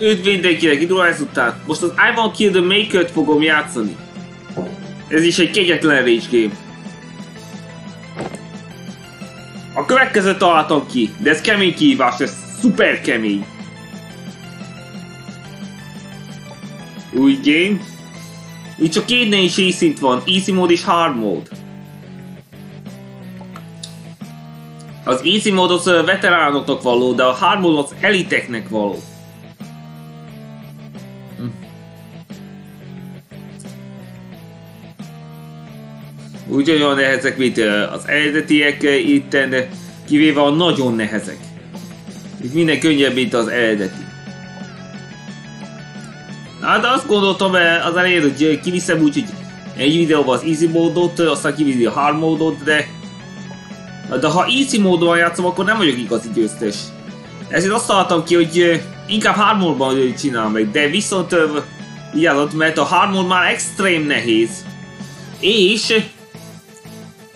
Üdv mindenkinek, idő ezután. Most az I Want Kill the Maker-t fogom játszani. Ez is egy kegyetlen rage game. A következő találtam ki, de ez kemény kihívás, ez szuper kemény. Új game. Itt csak két nehézség szint van, easy mode és hard mode. Az easy mode az veteránoknak való, de a hard mode az eliteknek való. Úgy olyan nehezek, mint az eredetiek itt, de kivéve a nagyon nehezek. Itt minden könnyebb, mint az eredeti. De azt gondoltam az elején, hogy kiviszem úgy, hogy egy videóban az easy módot, aztán kiviszi a hard módot, de... De ha easy módon játszom, akkor nem vagyok igazi győztes. Ezért azt találtam ki, hogy inkább hard módban csinálom meg, de viszont vigyázat, mert a hard mód már extrém nehéz. És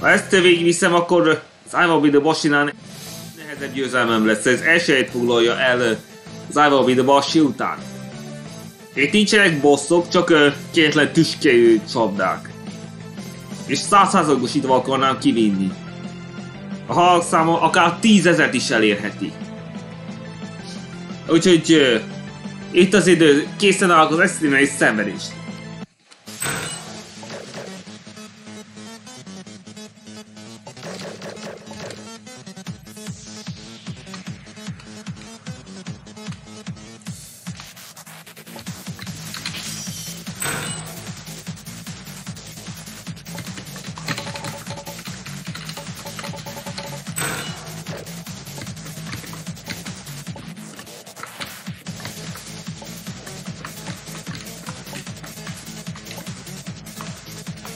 ha ezt végigviszem, akkor az I Will Be The Bashinál nehezebb győzelmem lesz. Ez elsőjét foglalja el az I Will Be The Bashi után. Itt nincsenek bosszok, csak kétlen tüskejű csapdák. És százszázalékos idva akarnám kivinni. A halkszáma akár tízezet is elérheti. Úgyhogy uh, itt az idő, készen állok az eszélyemei szenvedést.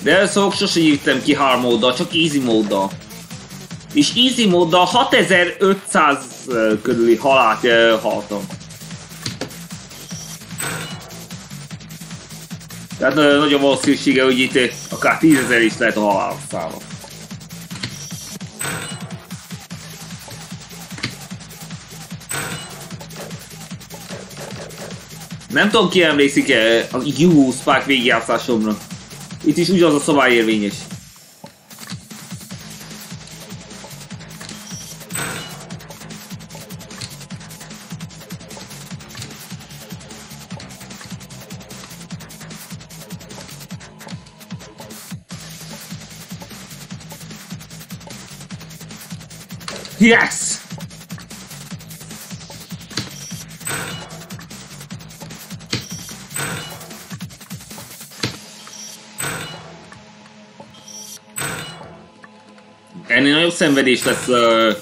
De szóval sose írtam ki hard móddal, csak easy móddal. És easy móddal 6500 körüli halált uh, haltam. Tehát nagyon valószínűsége, hogy itt akár 10.000 is lehet a halál száma. Nem tudom ki emlékszik-e a Yu Spark végigjátszásomra. Itt is ugyanaz a szabály érvényes. Yes! Szenvedés lesz. Uh,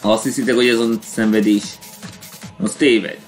ha azt hiszitek, hogy ez a szenvedés, az téved.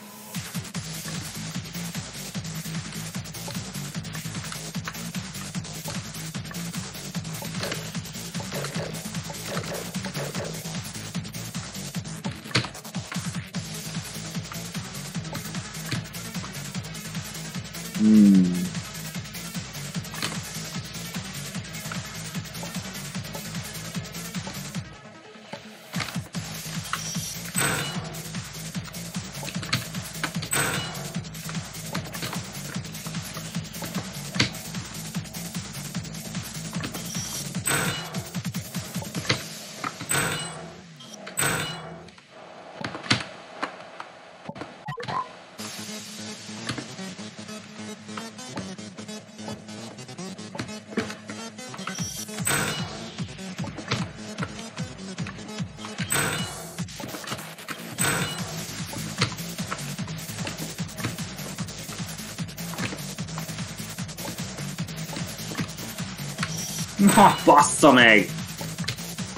Ha, bassza meg!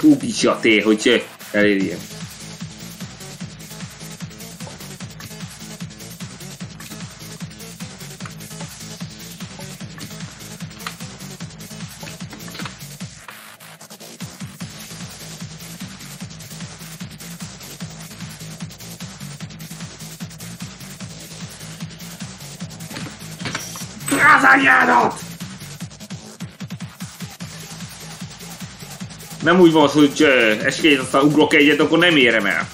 Kúpíts a té, hogy elérjen. Az anyádat! Nem úgy van, hogy eskény, aztán ugrok egyet, akkor nem érem el.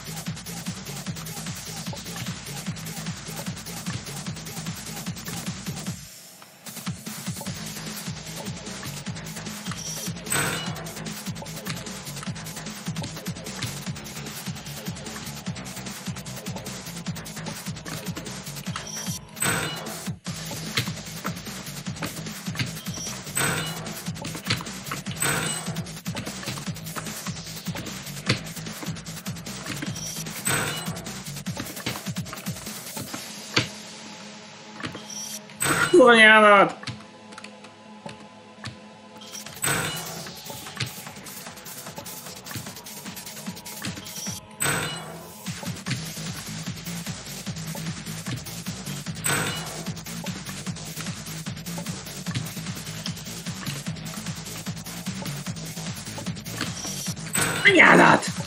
Anyádat! Anyádat!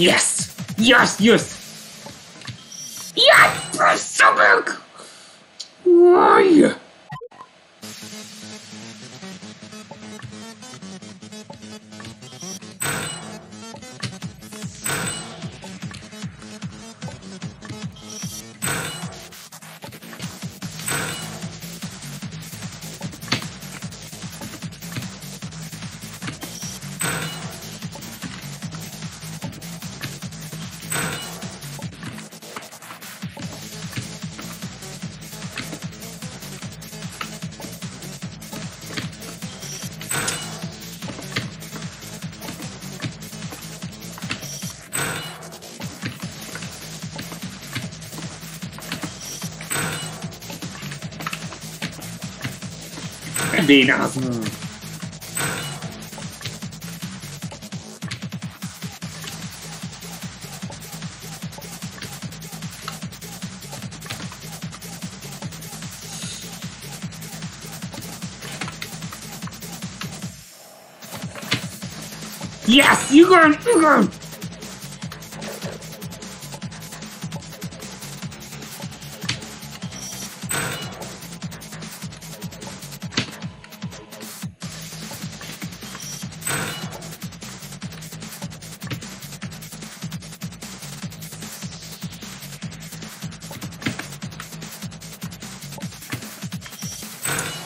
Yes! Yes, yes! Indeed, awesome. Yes, you go, you go.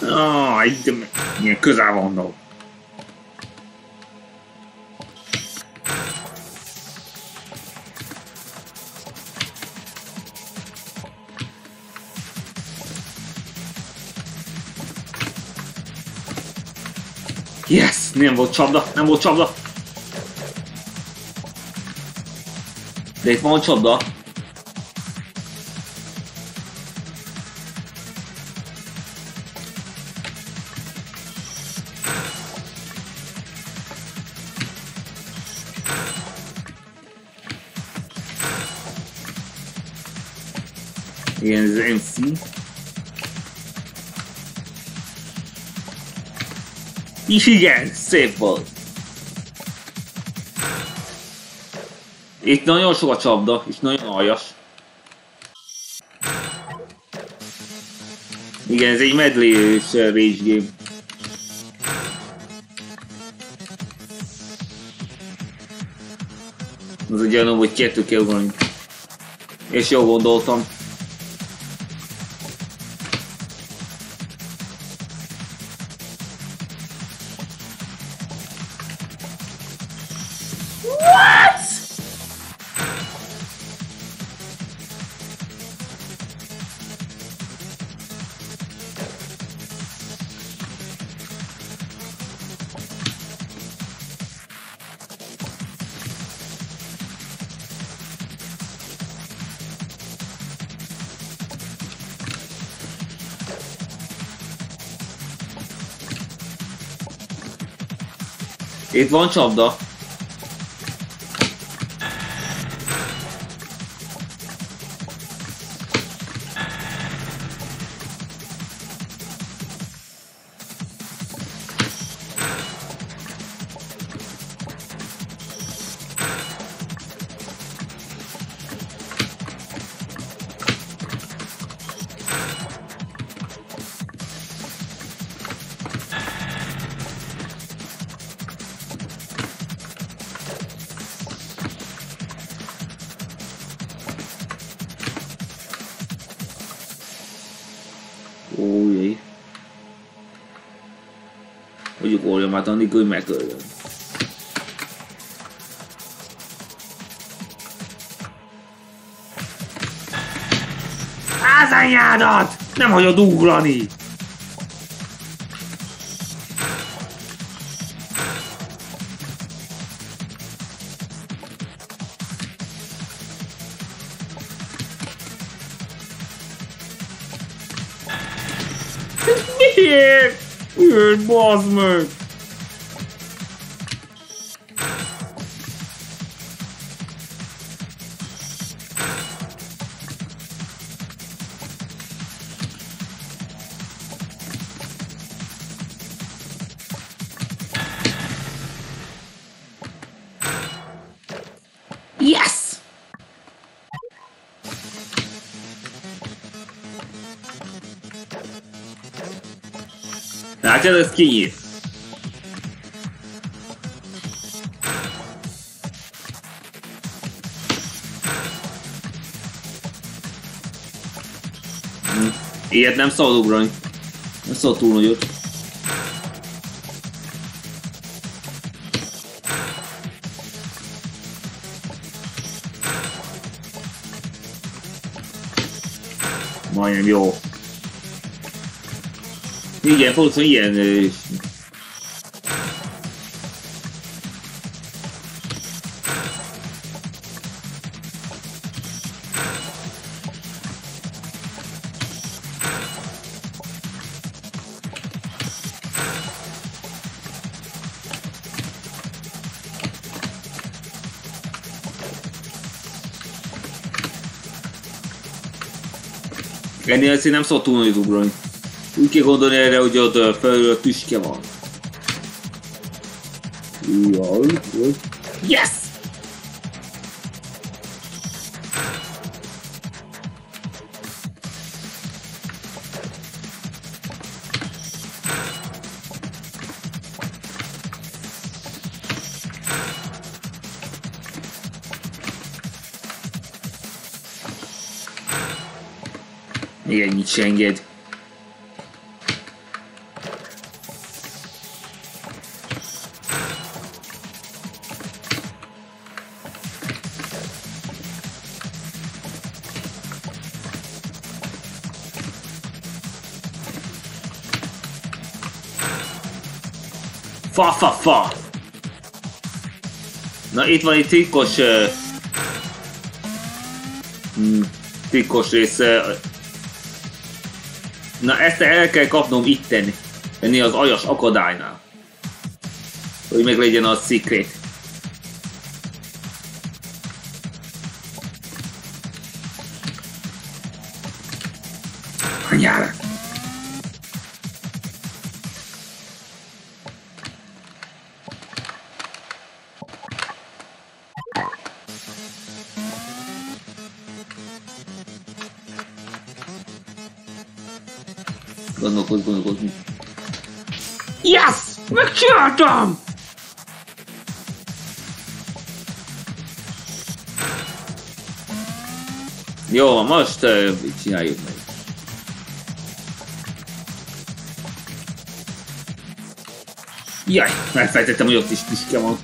It. Ah, itt milyen közel van no. Yes! Nem volt csapda, nem volt csapda. De itt Igen, ez MC. Igen, szép volt. Itt nagyon sok a csapda, és nagyon aljas. Igen, ez egy medley-s rage game. Az a gyanúm, hogy kettő kell ugrani. És jól gondoltam. Itt van csapda. Hogy ugorjam át, anélkül, hogy megöljön. Házányádat! Nem hagyod ugrani! Miért, Látod, ez kinyit. Hm. Ilyet nem szabad ugrani. Nem szabad túl nagyot. Majdnem jó. Igen, pontosan ilyen... Ennél azért nem szabad túl nagyot ugrani. Úgy kell gondolni erre, hogy ott felül tüske van. Jaj, jaj. Yes! Még ennyit se enged. Fa, fa, fa! Na itt van egy titkos... Hmm, titkos rész. Na ezt el kell kapnom itten. Ennél az aljas akadálynál. Hogy meg legyen a secret. Gondolkodj, gondolkodj. Yes! Megcsináltam! Jó, most uh, csináljuk meg. Jaj, elfelejtettem, hogy ott is tüske van.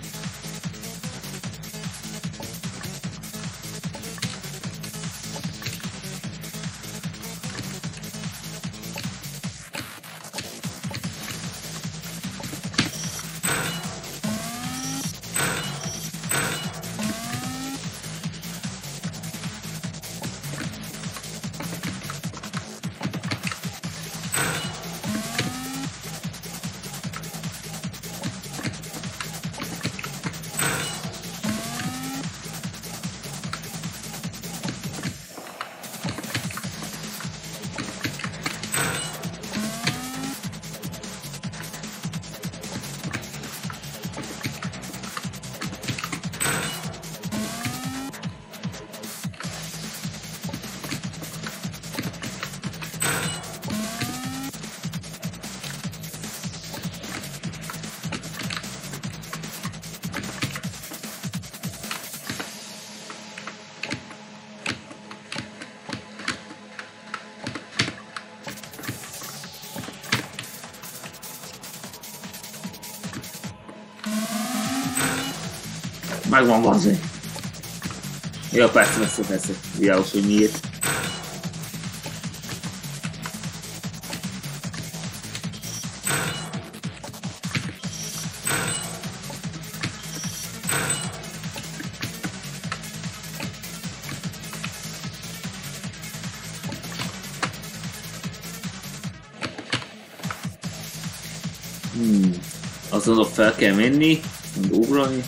Megvan, bazd Ja, persze, persze, persze. Világos, hogy miért. Hmm. Azon fel kell menni, ugrani.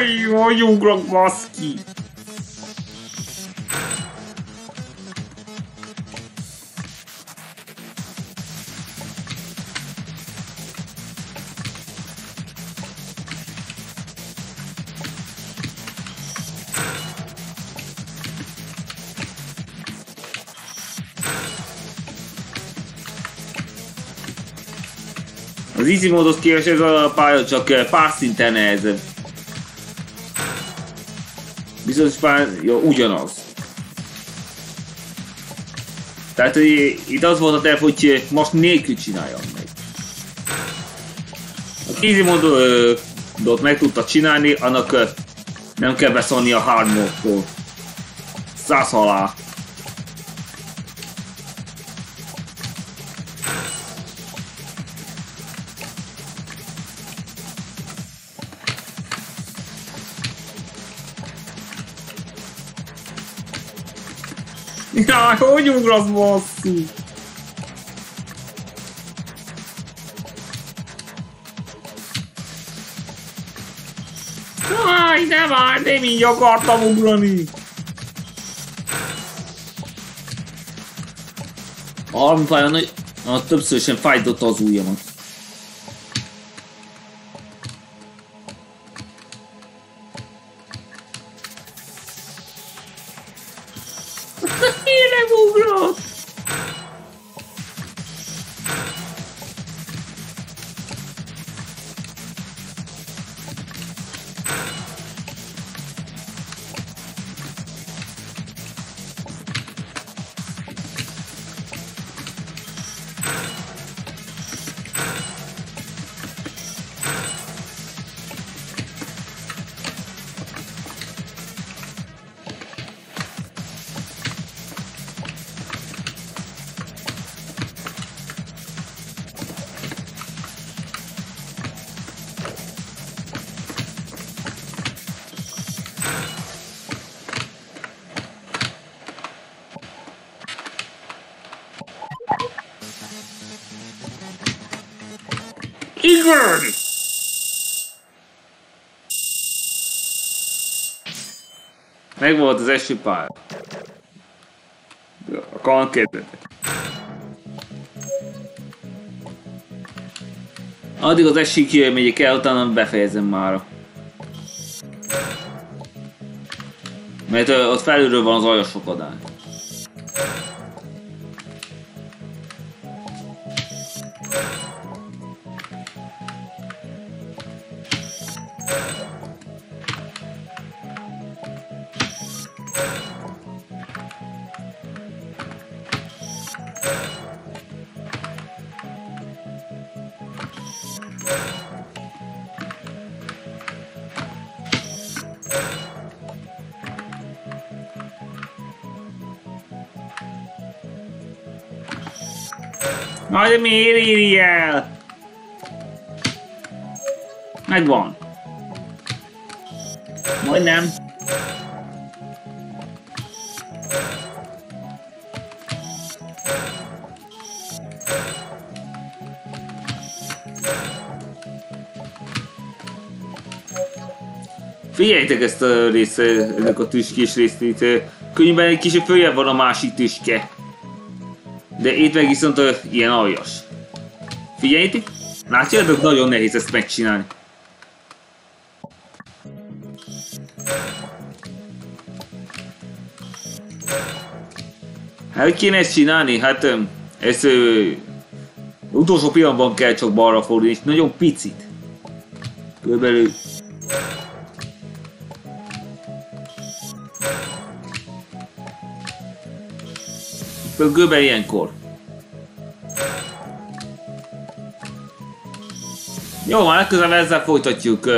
Jaj, hogy ugrok, baszki! Az easy módot képest ez a pálya csak eh, pár szinten nehezebb. Bizonyos jó, ugyanaz. Tehát itt az volt a terv, hogy most nélkül csináljam meg. A módot meg tudta csinálni, annak nem kell beszólni a hard módtól. Száz halál. Jaj, hogy ugrasz, basszus? Jaj, ne várj, nem így akartam ugrani. Armfájon, hogy többször sem fájtott az ujjamat. Igen! Meg volt az első pár. A kan. Addig az esik megyek el, utána befejezem már. Mert ott felülről van az aljasok adály. Majd miért írj el? Megvan. Majdnem. Figyeljétek ezt a részt, ennek a tüskés részt itt. Könyvben egy kicsit följebb van a másik tüske. De itt meg viszont ilyen aljas. Figyeljétek! Látjátok, nagyon nehéz ezt megcsinálni. Hát hogy kéne ezt csinálni? Hát uh, utolsó pillanatban kell csak balra fordulni, és nagyon picit. Körülbelül Körülbelül ilyenkor. Jó van, legközelebb ezzel folytatjuk.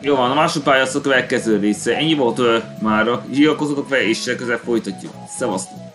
Jó van, a második a következő része. Ennyi volt uh, mára. Zsírakozzatok vele, és legközelebb folytatjuk. Szevasztok!